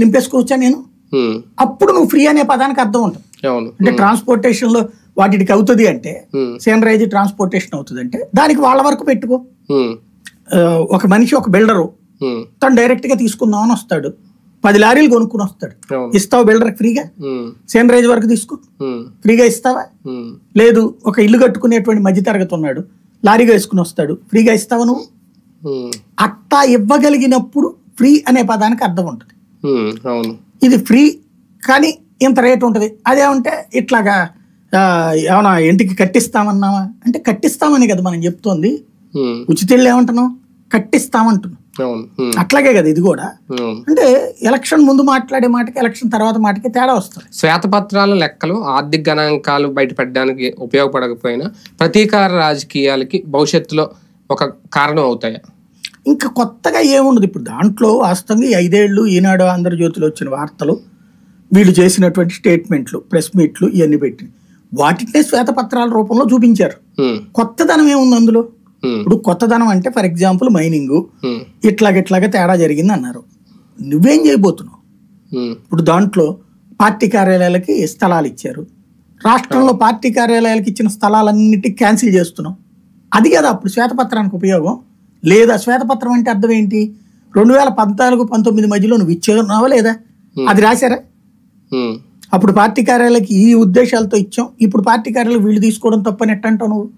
నింపేసుకోవచ్చా నేను? అప్పుడు నువ్వు ఫ్రీ అనే పదానికి అర్థం ఉంటుంది. అంటే ట్రాన్స్పోర్టేషన్లో వాటికి అవుతుంది అంటే సేనరైజ్ ట్రాన్స్పోర్టేషన్ అవుతుంది అంటే దానికి వాళ్ళ వరకు పెట్టుకో. ఒక మనిషి ఒక బిల్డరు తను డైరెక్ట్గా తీసుకుందామని వస్తాడు. పది లారీలు కొనుక్కుని వస్తాడు. ఇస్తావు బిల్డర్కి ఫ్రీగా? సేనరైజ్ వరకు తీసుకో. ఫ్రీగా ఇస్తావా? లేదు ఒక ఇల్లు కట్టుకునేటువంటి మధ్యతరగతి ఉన్నాడు. లారీగా వేసుకుని వస్తాడు. ఫ్రీగా ఇస్తావా నువ్వు? అట్టా ఇవ్వగలిగినప్పుడు ఫ్రీ అనే పదానికి అర్థం ఉంటుంది. ఇది ఫ్రీ కానీ ఇంత రేట్ ఉంటుంది. అదేమంటే ఇట్లాగా ఏమన్నా ఇంటికి కట్టిస్తామన్నావా? అంటే కట్టిస్తామని కదా మనం చెప్తోంది. ఉమ్, ఉచిత ఇల్లు ఏమంటున్నాం కట్టిస్తామంటున్నాం అట్లాగే కదా ఇది కూడా. అంటే ఎలక్షన్ ముందు మాట్లాడే మాటకి ఎలక్షన్ తర్వాత మాటకి తేడా వస్తుంది. శ్వేతపత్రాల లెక్కలు ఆర్థిక గణాంకాలు బయటపెట్టడానికి ఉపయోగపడకపోయినా ప్రతీకార రాజకీయాలకి భవిష్యత్తులో ఒక కారణం అవుతాయా. ఇంకా కొత్తగా ఏముండదు. ఇప్పుడు దాంట్లో వాస్తవంగా ఈ ఐదేళ్ళు ఈనాడు ఆంధ్రజ్యోతిలో వచ్చిన వార్తలు వీళ్ళు చేసినటువంటి స్టేట్మెంట్లు ప్రెస్ మీట్లు ఇవన్నీ పెట్టి వాటినే శ్వేతపత్రాల రూపంలో చూపించారు. కొత్తదనం ఏముంది అందులో? ఇప్పుడు కొత్తదనం అంటే ఫర్ ఎగ్జాంపుల్ మైనింగ్ ఇట్లాగ ఇట్లాగ తేడా జరిగింది అన్నారు. నువ్వేం చేయబోతున్నావు? ఇప్పుడు దాంట్లో పార్టీ కార్యాలయాలకి స్థలాలు ఇచ్చారు. రాష్ట్రంలో పార్టీ కార్యాలయాలకి ఇచ్చిన స్థలాలన్నిటికీ క్యాన్సిల్ చేస్తున్నాం అది కదా అప్పుడు శ్వేతపత్రానికి ఉపయోగం. లేదా శ్వేతపత్రం అంటే అర్థం ఏంటి? రెండు వేల పద్నాలుగు పంతొమ్మిది మధ్యలో నువ్వు ఇచ్చేన్నావా లేదా? అది రాశారా? అప్పుడు పార్టీ కార్యాలయాలకి ఈ ఉద్దేశాలతో ఇచ్చాం. ఇప్పుడు పార్టీ కార్యాలయం వీళ్ళు తీసుకోవడం తప్పని ఎట్టంటావు నువ్వు.